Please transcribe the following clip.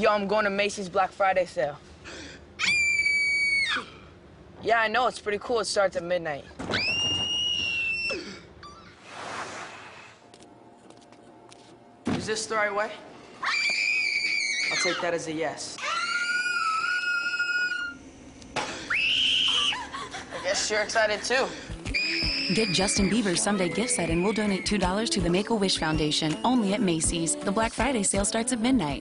Yo, I'm going to Macy's Black Friday sale. Yeah, I know. It's pretty cool. It starts at midnight. Is this the right way? I'll take that as a yes. I guess you're excited too. Get Justin Bieber's Someday gift set and we'll donate $2 to the Make-A-Wish Foundation only at Macy's. The Black Friday sale starts at midnight.